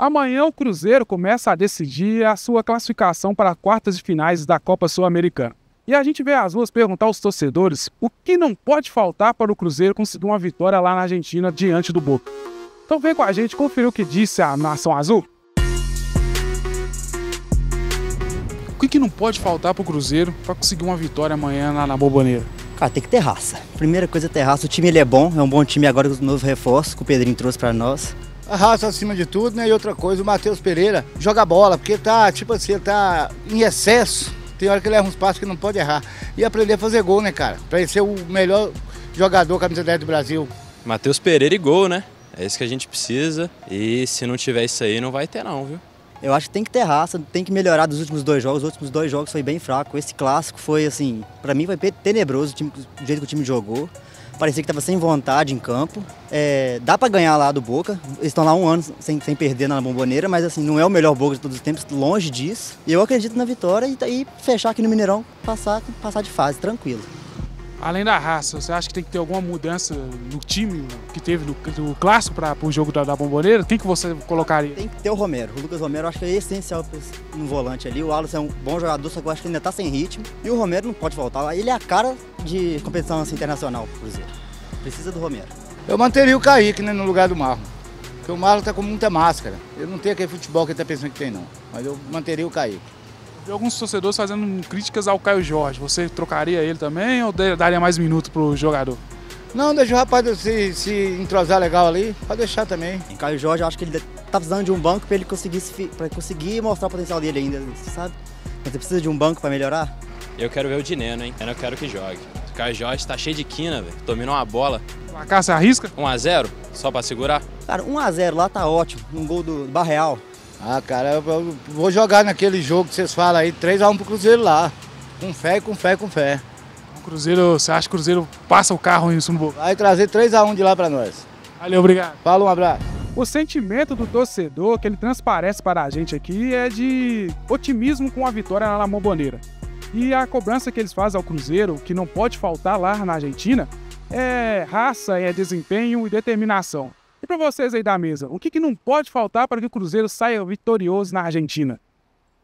Amanhã o Cruzeiro começa a decidir a sua classificação para quartas de finais da Copa Sul-Americana. E a gente vê as ruas perguntar aos torcedores o que não pode faltar para o Cruzeiro conseguir uma vitória lá na Argentina diante do Boca. Então vem com a gente conferir o que disse a Nação Azul. O que, que não pode faltar para o Cruzeiro para conseguir uma vitória amanhã lá na Boboneira? Cara, tem que ter raça. Primeira coisa é ter raça. O time ele é bom, é um bom time agora com os novos reforços que o Pedrinho trouxe para nós. A raça acima de tudo, né? E outra coisa, o Matheus Pereira joga bola, porque tá, tipo assim, ele tá em excesso. Tem hora que ele erra uns passos que não pode errar. E aprender a fazer gol, né, cara? Pra ele ser o melhor jogador camisa 10 do Brasil. Matheus Pereira e gol, né? É isso que a gente precisa. E se não tiver isso aí, não vai ter não, viu? Eu acho que tem que ter raça, tem que melhorar dos últimos dois jogos. Os últimos dois jogos foi bem fraco. Esse clássico foi assim, para mim foi tenebroso o, time, o jeito que o time jogou. Parecia que estava sem vontade em campo. É, dá para ganhar lá do Boca. Eles estão lá um ano sem, sem perder na bomboneira, mas assim, não é o melhor Boca de todos os tempos, longe disso. E eu acredito na vitória e, e fechar aqui no Mineirão, passar, passar de fase, tranquilo. Além da raça, você acha que tem que ter alguma mudança no time que teve no, no clássico para o jogo da, da Bomboneira? Quem que você colocaria? Tem que ter o Romero. O Lucas Romero eu acho que é essencial no volante ali. O Alisson é um bom jogador, só que eu acho que ainda está sem ritmo. E o Romero não pode voltar. Ele é a cara de competição assim, internacional pro Cruzeiro. Precisa do Romero. Eu manteria o Kaique né, no lugar do Marlon. Porque o Marlon tá com muita máscara. Ele não tem aquele futebol que ele tá pensando que tem, não. Mas eu manteria o Kaique. Vi alguns torcedores fazendo críticas ao Caio Jorge. Você trocaria ele também ou daria mais minutos pro jogador? Não, deixa o rapaz se, se entrosar legal ali, pode deixar também. O Caio Jorge, eu acho que ele tá precisando de um banco para ele conseguir, pra conseguir mostrar o potencial dele ainda, sabe? Você precisa de um banco para melhorar? Eu quero ver o Dineno, hein? Eu não quero que jogue. O Caio Jorge tá cheio de quina, velho. Dominou uma bola. Placar, você arrisca? 1x0, só para segurar? Cara, 1x0 lá tá ótimo. Um gol do Barreal. Ah, cara, eu vou jogar naquele jogo que vocês falam aí, 3x1 pro Cruzeiro lá. Com fé, com fé, com fé. O Cruzeiro, você acha que o Cruzeiro passa o carro em Sumbo? Vai trazer 3x1 de lá pra nós. Valeu, obrigado. Fala, um abraço. O sentimento do torcedor que ele transparece para a gente aqui é de otimismo com a vitória na Bomboneira. E a cobrança que eles fazem ao Cruzeiro, que não pode faltar lá na Argentina, é raça, é desempenho e determinação. Para vocês aí da mesa, o que, que não pode faltar para que o Cruzeiro saia vitorioso na Argentina?